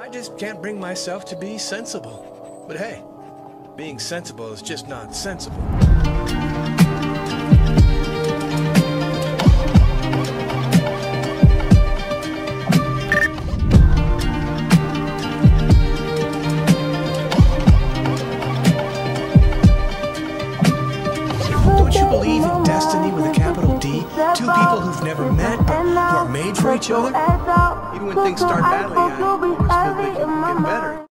I just can't bring myself to be sensible. But hey, being sensible is just not sensible. Don't you believe in destiny with a capital D? Two people who've never met for each other? Even when things start badly, I always feel they can get better.